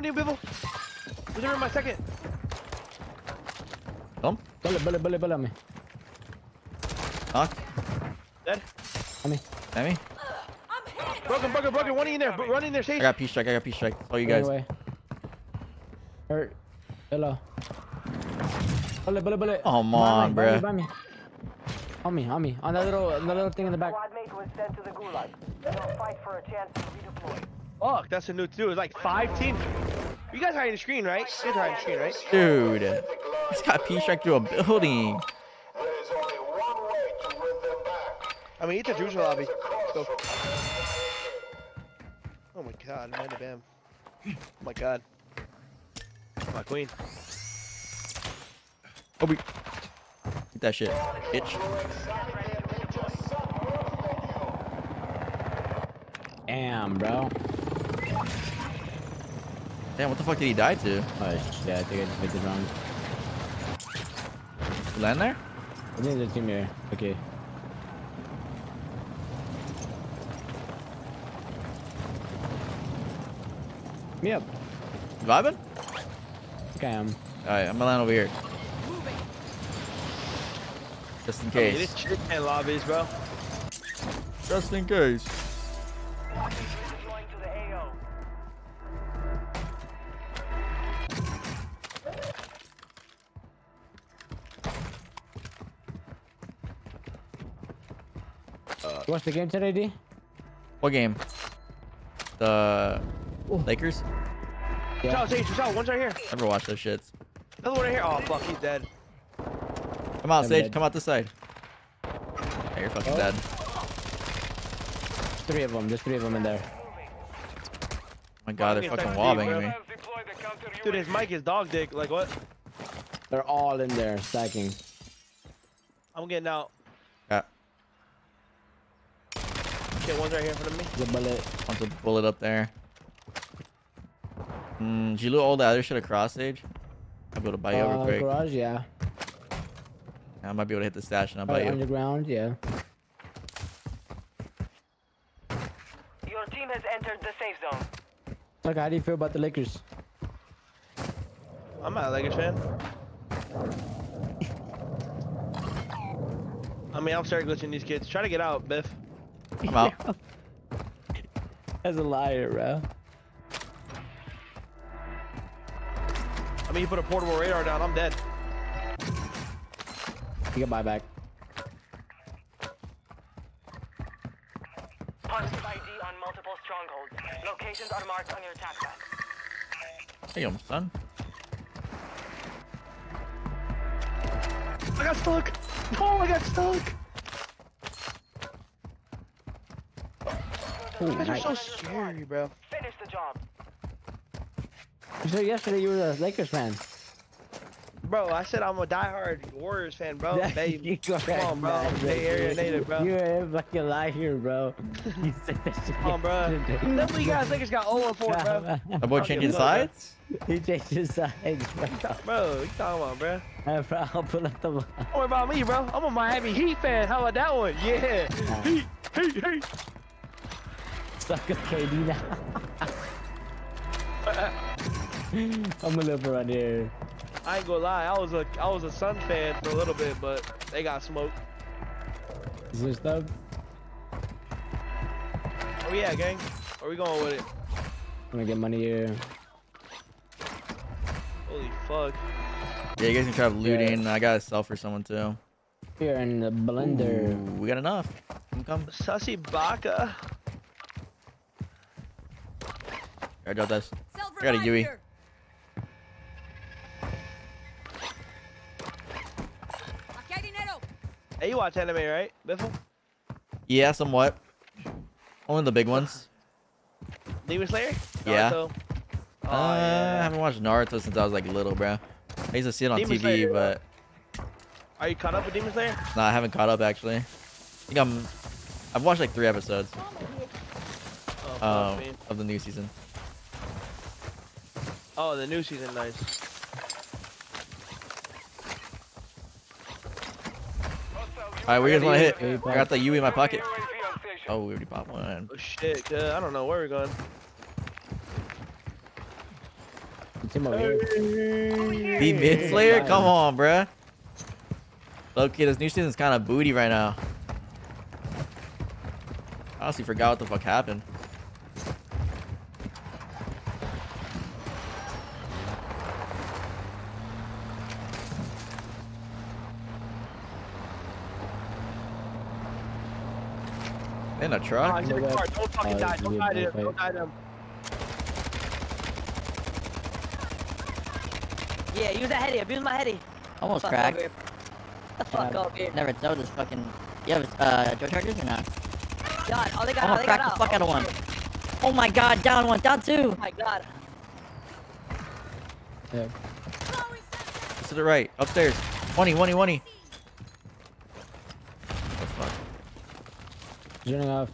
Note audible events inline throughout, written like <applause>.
on you, Biffle. Deliver my second. Come. Bullet, bullet, bullet, bullet on me. Knock. Dead. On me. At me. Broken, broken, broken. One in there. bro- Run in there, I got P strike. I got P strike. Oh, you guys. Anyway. Hurt. Er, hello. Bullet, bullet, bullet. Come Behind on, me, behind me, bruh. me. On me, on me. On that little, on that little thing in the back. Squad mate was sent to the gulag. They'll fight for a chance to redeploy. Fuck, that's a new two. It's like five teams. You guys hiding the screen, right? You guys hiding the screen, right? Dude. He's got P strike through a building. There is only one way to win them back. I mean, it's a Jerusalem lobby. Go. Oh my god, man, bam. Oh my god. My queen. Oh, we. Get that shit, bitch. Damn, bro. Damn, what the fuck did he die to? Oh shit, I think I just made it wrong. Land there? I think there's a team here. Okay. Me up. Vibing? Okay, I am. Alright, I'm gonna land over here. Just in I mean, case. it's chick and lobbies, bro. Just in case. Uh, you watch the game today, D? What game? The Lakers? Watch out, Sage, watch. One's right here. Never watched those shits. Another one right here. Oh, fuck, he's dead. Come out, I'm Sage. dead. Come out this side. Yeah, you're fucking Oh. dead. There's three of them. There's three of them in there. Oh my god, they're Fucking fucking effective, wobbing me. Dude, his mic is dog dick. Like, what? They're all in there stacking. I'm getting out. Yeah. Shit, one's right here in front of me. The bullet. Wants a bullet up there. Mm, did you loot all the other shit across, Sage? I'll be able to buy you over Uh, quick. garage, yeah. I might be able to hit the stash and I'll buy Right you. underground, yeah. Your team has entered the safe zone. Look, how do you feel about the Lakers? I'm not a Lakers <laughs> fan. I mean, I'm starting glitching these kids. Try to get out, Biff. <laughs> I'm out. <laughs> That's a liar, bro. I mean, you put a portable radar down, I'm dead. You can my back. Positive ID on multiple strongholds. Locations are marked on your attack map. Damn, son. I got stuck. <laughs> Oh, I got stuck. Ooh, You guys are nice. so scary, bro. Finish the job. You said yesterday you were a Lakers fan. Bro, I said I'm a diehard Warriors fan, bro. Yeah, <laughs> Babe, you come on, bro. man, Bay Area you- native, bro. You a fucking liar, bro. <laughs> You said that shit. Come on, bro. yesterday. Them you guys niggas got 0 4, bro. <laughs> My boy I'll changing give it up, man. sides? He changed his sides, bro. Bro, what are you talking about, bro? Hey, bro, I'll pull up the Don't worry about me, bro. I'm a Miami Heat fan. How about that one? Yeah. Heat, Heat, Heat. Sucker KD now. <laughs> I'm a little around here. I ain't gonna lie. I was a I was a Sun fan for a little bit, but they got smoked. Is there stuff? Oh yeah, gang. Where we going with it? I'm gonna get money here. Holy fuck. Yeah, you guys can try looting. I gotta sell for someone too. Here in the blender. Ooh, we got enough. Come, come. Sussy Baka. I got this. I got a Yui. here. Aquí hay dinero. Hey, you watch anime, right, Biffle? Yeah, somewhat. Only the big ones. Demon Slayer? Yeah. Naruto? Oh, uh, I haven't watched Naruto since I was like little, bro. I used to see it on Demon TV, Slayer. but Are you caught up with Demon Slayer? no, I haven't caught up actually. I think I'm. I've watched like three episodes Oh, fuck um, of the new season. Oh, the new season, nice. All right, where you guys want to hit? I got the Yui in my pocket. Oh, we already popped one. Oh shit, cuz I don't know where we're going. Team over here. The mid slayer? Come on, bruh. Okay, this new season's kind of booty right now. I honestly forgot what the fuck happened. In a Oh, truck? he's in the car. Don't fucking Oh, die. Don't die to him. Don't die to him. Yeah, use that heady. Abuse my heady. Almost Fuck cracked. over here. The fuck over here. Never towed this fucking. You have uh, Joe Chargers or not? God, oh, they got out. Almost They got cracked the out. fuck out of one. Oh my god, down one, down two. Oh my god. Yeah. To the right. Upstairs. 20, 20, 20. Oh, fuck. He's running off.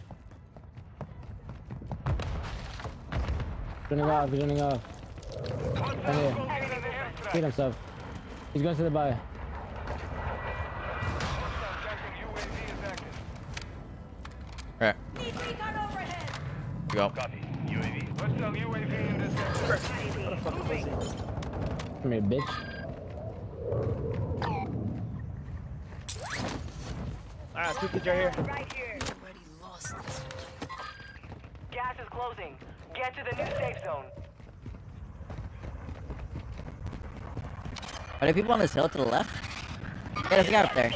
Running off, he's running off. Right here. Feed himself. He's going to the buy. Alright, Need recon overhead. go. Come here, bitch. Alright, two kids right here. Right here. Are there people on this hill to the left? Yeah, there's a guy up there.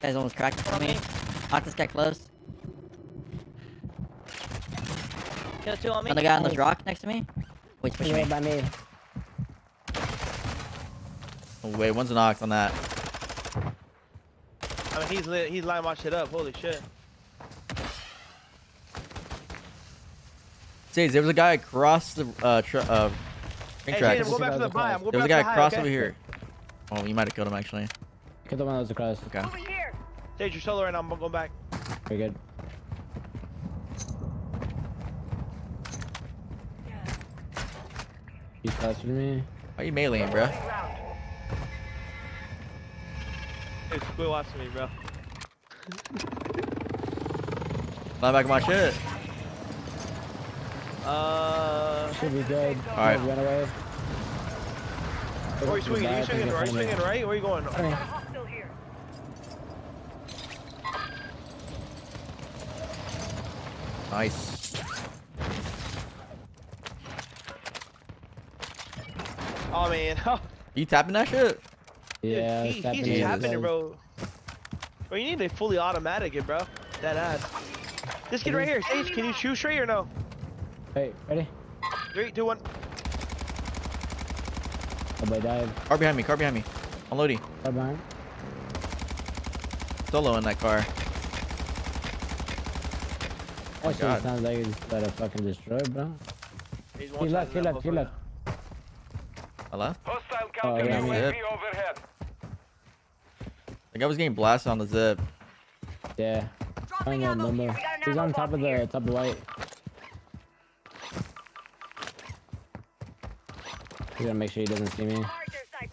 Guy's almost cracked for me. Knock this guy close. Kill two on me. Another guy on this rock next to me. Wait, push He's me. by me. Oh, wait, one's knocked on that. I mean, he's lit. He's lining my shit up. Holy shit. Say, there was a guy across the uh, tr uh, train Hey, tracks. Jaden, go back to the buy. There was a guy to high, across okay? over here. Oh, you might have killed him actually. Get the one that was across. Okay. Over here. Stage your solo right now. I'm going back. Very good. He's closer to me. Why are you meleeing, bro? Round. Dude, quit watching me, bro. Not back of my shit. Uh, Should be good. Alright. Run away. where are you swinging? You swinging right? You swinging right? Where you going? Right. Hostile here. Nice. Oh man, <laughs> You tapping that shit? Yeah, he, it's he's happening. Jesus. tapping it, bro. Bro, you need a fully automatic it, bro. That ass. This kid right here, Sage, can you shoot straight or no? Hey, ready? Three, two, one. Oh, boy, dive. Car behind me, car behind me. Unloading. Car behind. Solo in that car. That shit God. sounds like he's about to fucking destroy, bro. He's He one left, he shot left, he left. I left. Hostile Oh, counter yeah, UAV overhead. The guy was getting blasted on the zip. Yeah. I Dropping know, ammo Momo. here. We got an He's on top of box the here. top of white. He's gonna make sure he doesn't see me. Larger. I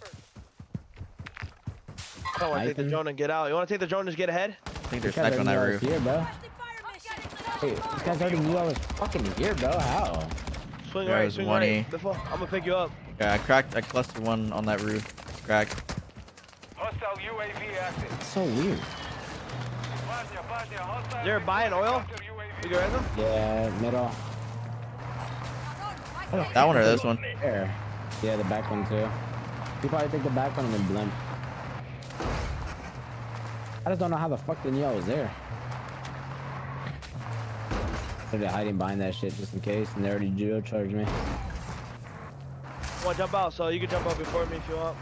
don't want to take the Sniping. drone and get out. You want to take the drone and just get ahead? I think they're This sniping on that already roof. Here, bro. Requesting fire mission. Hey, this guy's already knew I was fucking here, bro. How? Swing There right, swing one right. E. The fuck? I'm gonna pick you up. Yeah, I cracked. I clustered one on that roof. Cracked. Hostile UAV active. It's so weird. Bosnia, Bosnia, hostile There, buying oil? counter UAV. You got them? Yeah, middle. Oh, that one or this one? There. Yeah, the back one too. You probably take the back one and then blimp. I just don't know how the fuck they knew I was there. So they're hiding behind that shit just in case, and they already geo charged me. I want to jump out, so you can jump out before me if you want.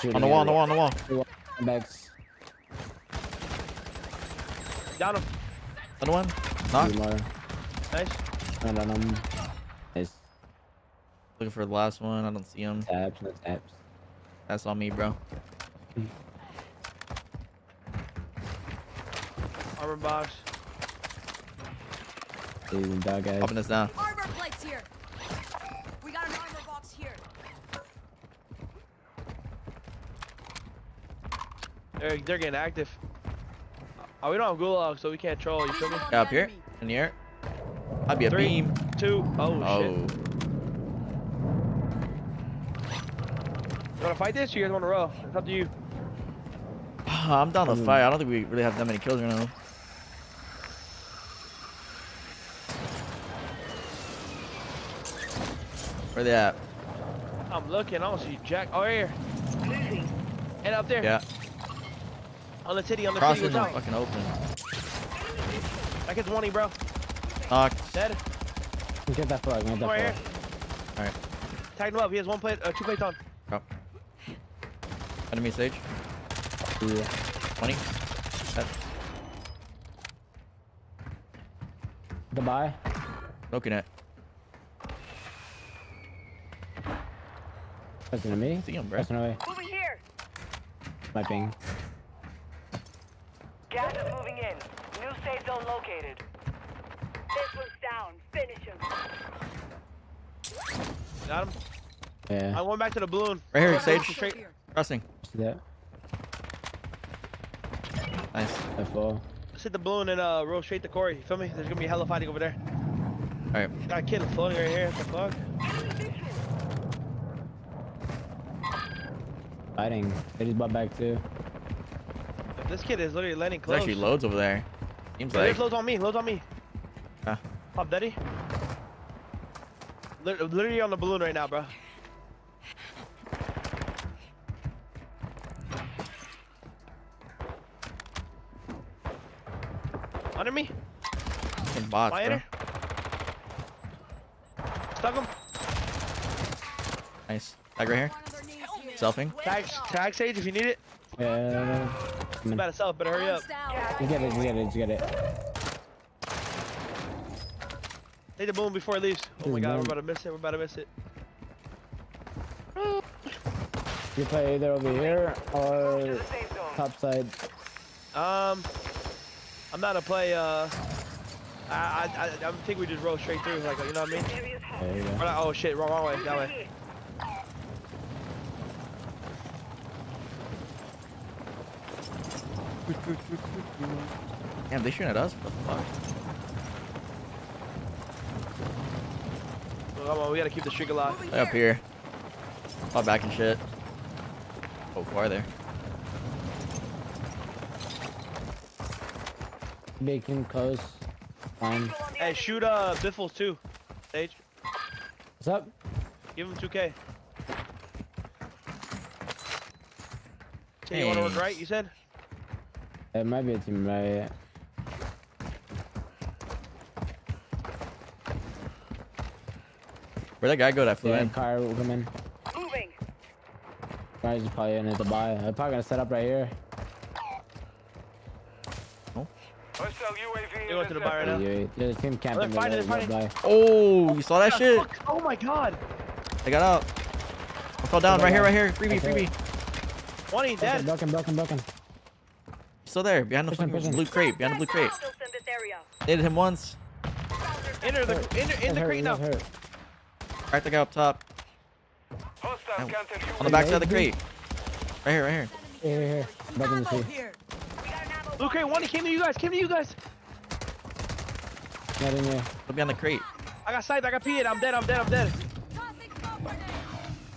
Shooting On the wall, on the wall, on the wall. Two Backs. Down him. Another one. Two Knock. more. Nice. And on them. Nice. Looking for the last one. I don't see him. Taps, no taps. That's on me, bro. Armor box. These dog guys. Popping this down. Armor plates here. We got an armor box here. They're, they're getting active. Oh, we don't have gulag, so we can't troll. You feel me? Yeah, up here. In the air. I'd be a Three. beam. Two. Oh, Oh. shit. You wanna fight this? Or you guys wanna roll? It's up to you. <sighs> I'm down to hmm. fight. I don't think we really have that many kills right now. Where they at? I'm looking. I don't see Jack. Oh, here. And up there. Yeah. On the titty. On the Crossing titty. the fucking open. That kid's 20, bro. Knocked. Dead. Get that flag, get that Come right here. Alright. Tagged him up. He has one plate, uh, two plates on. Go. Enemy stage. Yeah. 20. Dead. The buy. Looking at. Pressing to me. See him, bro. Pressing away. Moving here. My ping. Gas is moving in. New safe zone located. This one's down. Finish him. Got him. Yeah. I'm going back to the balloon. Right here, I'm going Sage. Straight. Crossing. See that? Nice. That full. Let's hit the balloon and uh, roll straight to Corey. You feel me? There's gonna be hella fighting over there. Alright. Got a kid floating right here. What the fuck? Fighting. They just bought back too. This kid is literally landing There's close. actually loads over there. Seems Yeah, like. there's loads on me. Loads on me. Ah. Pop Daddy. Lit- Literally on the balloon right now, bro. Under me. Fucking bots, Fire. bro. Stuck him. Nice. Tag right here. Selfing. Tag, tag Sage if you need it. Yeah. You better self, better hurry up. You get it, you get it, you get it. Take the boom before it leaves. Oh my Dude, god, we're about to miss it. We're about to miss it. You play either over here or To the safe zone. top side. Um, I'm not a play. Uh, I, I, I, I think we just roll straight through, like you know what I mean. There you go. Not, oh shit, wrong, wrong way, that way. Damn, they shooting at us? What the fuck? Come on, we gotta keep the streak alive. Way up here. Fall back and shit. Oh, far there. Bacon close. Fine. Hey, shoot uh Biffles too. Sage, What's up? give him 2K. Hey, you wanna work right? You said. It might be a team right. Where'd that guy go that flew Yeah, in? car will come in. Moving. Guys is probably in at the buy. I'm probably gonna set up right here. Oh. Hostile UAV went to the bar right now. Yeah, There's a team oh, camping they're fighting, they're fighting. buy. Oh, you saw that shit? Fuck, Oh my god. I got out. I fell down. Oh my Right here, right here. Freebie, That's it. freebie. One, he Okay, dead. broken, broken, broken. Still there, behind the Pushing, fucking pushing. blue crate, behind the blue crate. Hostiles in this area. Hit him once. Enter the, enter, in the crate now. that hurt. Cracked the guy up top. Hostile Ow. counter On the back side of the crate. Right here, right here. Here, here, here. Back in the Ammo tree. here. We got an ammo Blue crate one, he came to you guys, came to you guys. Not in here. Look behind the crate. I got sniped, I got PA'd, I'm dead, I'm dead, I'm dead. Tossing smoke grenade.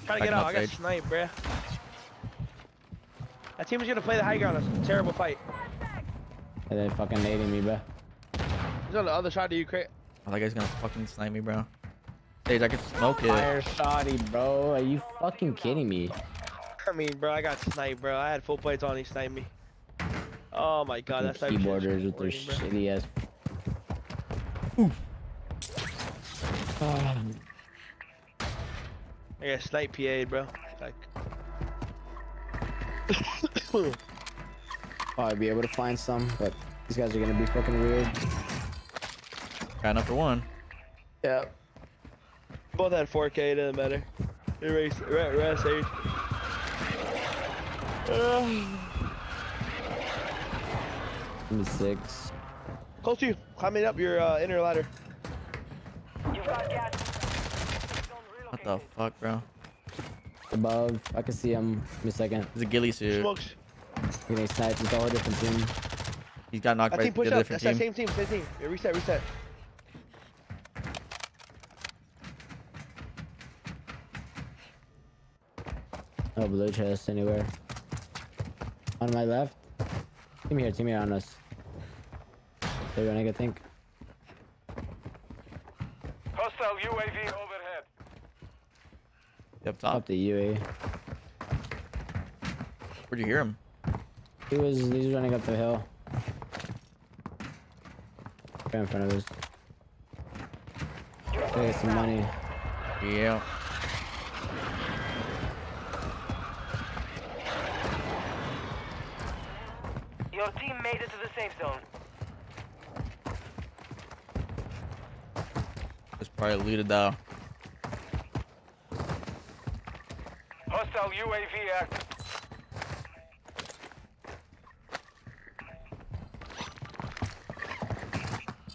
Trying to get out, I got Sage. sniped, bruh. That team is gonna play the high ground. It's a terrible fight. Yeah, they fucking nading me, bro. He's on the other side of you, crate. Oh, that guy's gonna fucking snipe me, bro. Sage, I can smoke it. Fire shoddy, bro. Are you fucking kidding me? I mean, bro, I got sniped, bro. I had full plates on, he sniped me. Oh my god, that's Fucking sniper shit is keyboarders with their bro. shitty ass. Ah, I got snipe PA'd, bro. Like, <laughs> <laughs> <laughs> Probably be able to find some, but these guys are gonna be fucking weird. Got enough for one. Yeah. both had 4K, it doesn't matter. Erase, rest, rest, <sighs> age. Give me six. Close to you, climbing up your uh, inner ladder. You've got gas. Zone What the fuck, bro? Above. I can see him. Give me a second. It's a ghillie suit. Smokes. Getting sniped. It's all a different team. He's got knocked That by team the push up. different That's that same team. Same team. Yeah, reset. Reset. No blue chest anywhere. On my left. Team here. Team here on us. They're running, I think. Hostile UAV overhead. Up Up top. the UA. Where'd you hear him? He was. He's running up the hill. Right in front of us. Gotta get some money. Yeah. Your team made it to the safe zone. It's probably looted though. Hostile UAV active.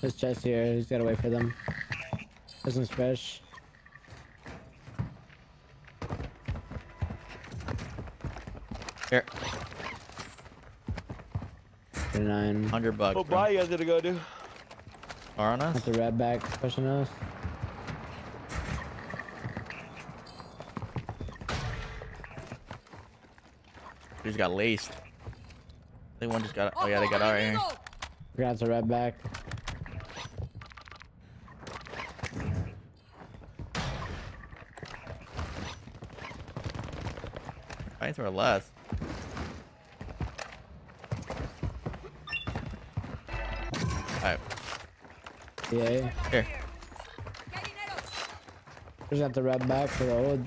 This chest here. He's gotta wait for them. This one's fresh. Here, Nine. hundred bucks. What bro. buy you guys gonna go do? Are on us? With the red back pushing us. He just got laced. I think one just got. Oh yeah, they got out right here. Grabs a red back. Right to our left. Alright, Yeah. here. Just got the red back for the old.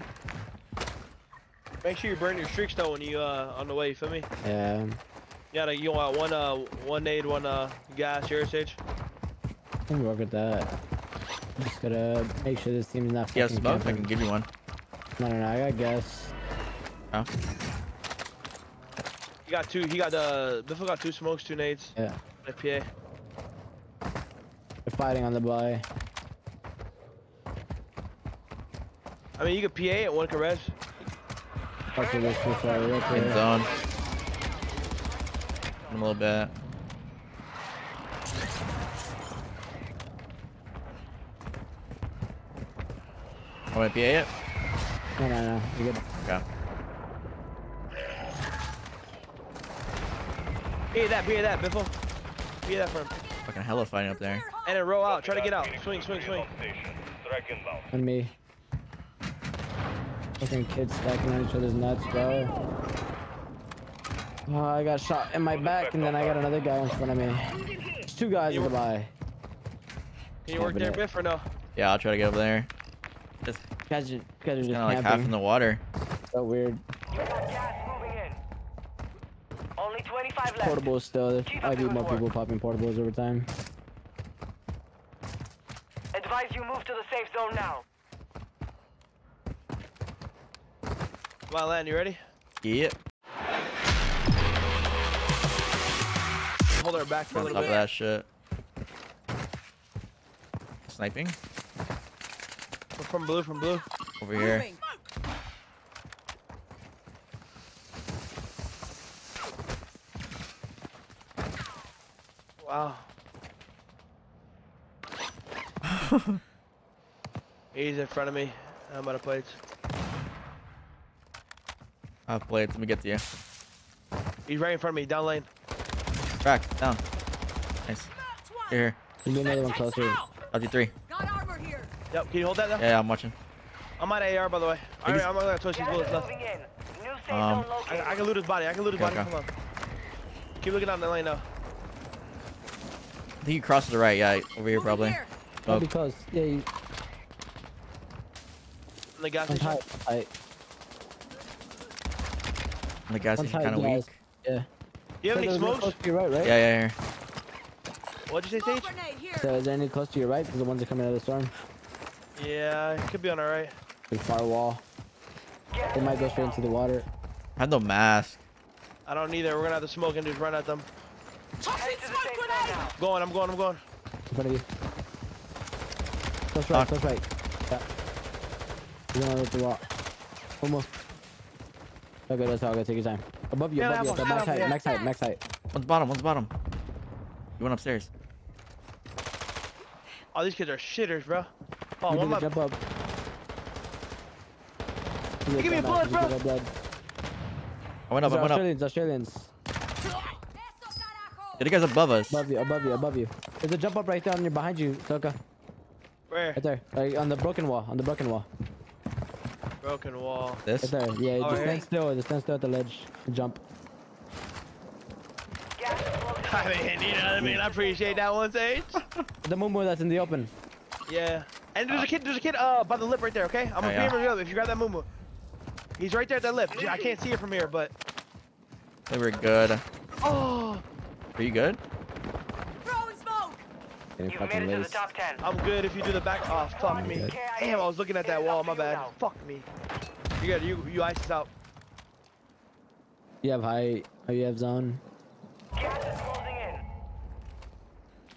Make sure you burn your streaks though when you uh on the way. You feel me? Yeah. You gotta you want one uh one nade, one uh gas. Your stage. I can work with that. Just gotta make sure this team's not You fucking smoke? I can give you one. No, no, no. I got gas. Oh, You got two. He got uh, the. Biffle got two smokes, two nades. Yeah. FPA. They're fighting on the buy. I mean, you could PA it. One can res. That's what this was right in there. zone. In a little bit. Want me to PA it? No, no, no. You good? Okay. PA that. PA that. Biffle. PA that for him. Fucking hella fighting up there. And then roll out. Try to get out. Swing, swing, swing. Strike inbound. On me. Fucking kids stacking on each other's nuts, bro. Oh, I got shot in my back, and then I got another guy in front of me. There's two guys in the buy. Can you work there, Biff, or no? Yeah, I'll try to get over there. Just Guys are, guys are just kind of like half in the water. So weird. You got gas moving in. Only 25 left. Portables still. Keep I up the do more work. people popping portables over time. Advise you move to the safe zone now. Come on, Lan. You ready? Yep. Hold our back for a little top of bit. that shit. Sniping From blue, from blue. over here. Moving. Wow. He's in front of me. I'm out of plates. I have blades. Let me get to you. He's right in front of me, down lane. Crack down. Nice. Twice. Here, here. Give me another one Check this closer. out. LG3. Got armor here. Yep, can you hold that though? Yeah, yeah, I'm watching. I'm out of AR by the way. Alright, I'm not gonna touch these bullets left. moving in. New safe Um. I, I can loot his body, I can loot his Okay, body, okay. come on. Keep looking down the lane though. I think you crossed to the right. Yeah, over here Moving probably. here. Oh, be close. Yeah, you, In the gas one's station. high. high. the gas station kind of weak. Yeah. Do you have So any there's no smokes? close to your right, right? Yeah, yeah, here. What'd you say, Sage? So is there any close to your right? Because the ones that coming out of the storm. Yeah, it could be on our right. Big far wall. Gas They might go straight into the water. I had no mask. I don't either. We're gonna have to smoke and just run at them. Head Toxic smoke safe zone Going, I'm going, I'm going. In front of you. Close right, Knock. close right. Yeah. You're gonna hit the wall. Almost. Okay, that's all. Go take your time. Above you, Yeah, above you. max apple, height, max height, max height. One's bottom. One's bottom. You went upstairs. Oh, these kids are shitters, bro. Oh, You one need of to my jump up. You Give me get blood, bro. blood. I went up. I went up. Australians, Australians. Yeah, the guy's above us. Above you, above you, above you. There's a jump up right there on your behind you, Soka. where? Right there. Like on the broken wall, on the broken wall. Broken wall. This. Right there. Yeah, Oh, just yeah. stand still. Just stand still at the ledge. and Jump. Gas is closing. I mean, you know what I mean? I appreciate that one, Sage. The mumu that's in the open. Yeah. And there's a kid, there's a kid uh by the lip right there, okay? I'm gonna Oh, yeah. be him if you grab that moo He's right there at that lip. I can't see it from here, but They were good. oh, Are you good? Throwing smoke. You've made it to the top 10. I'm good if you do the back. Oh, fuck me. good. Damn, I was looking at that wall. My bad. Fuck me. You got you you ice us out. You have height. Or oh, you have zone. Gas is closing in.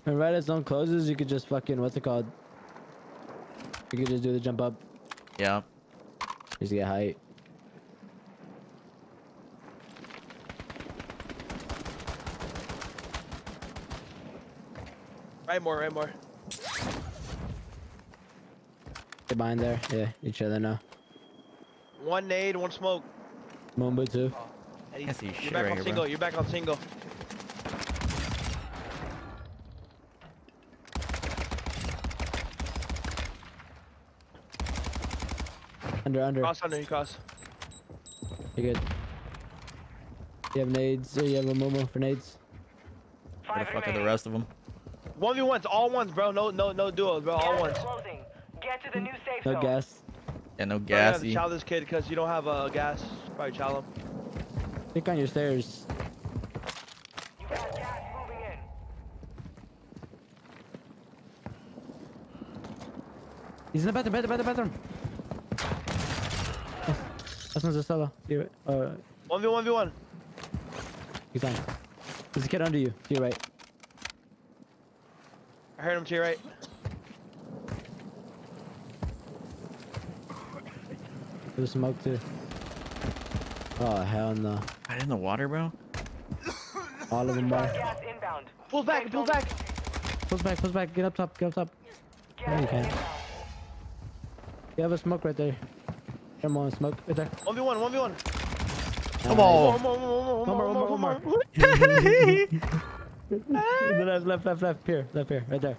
And right as zone closes, you could just fucking what's it called? You could just do the jump up. Yeah. Just get height. Right more, right more. Get behind there. Yeah, each other now. One nade, one smoke. Mumbo too. Oh, and Can't you're back right on here, single. bro. You're back on single. Under, under. Cross under, you cross. You're good. You have nades. Or you have a mumu for nades. Where the fuck are the rest of them? One v ones, all ones, bro. No, no, no duos, bro. All ones. closing. Get to the new safe No zone. gas. Yeah, no Bro, you have to gassy. chow this kid because you don't have uh, gas. Probably chow him. Think on your stairs. You got gas moving in. He's in the bathroom, bathroom, bathroom, bathroom. This one's a solo. You, uh, One v one v one. he's on. There's a kid under you. To your right. I heard him to your right. There's smoke too. Oh hell no. Right in the water, bro. All of them are. Gas inbound. Pulls back, pulls back. Pulls back, pulls back. Get up top, get up top. Gas you can. inbound. You have a smoke right there. Come on, smoke right there. One v one, one v one. Come on. One more, one more, one One more, more, one more, one one more, more. The left, left, left, left. Here, left here, right there.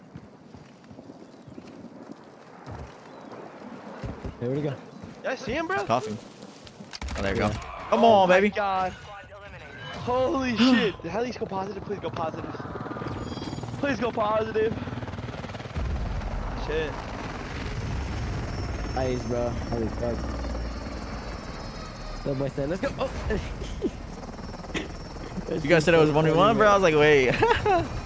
Hey, where'd he go? Did I see him, bro? Coughing. Oh, there you go. Come Oh on, baby. God. Squad eliminated. Holy <sighs> shit. At least go positive. Please go positive. Please go positive. Shit. Nice, bro. Holy fuck. That boy said, let's go. Oh. <laughs> You guys said it was one v one, bro. I was like, wait. <laughs>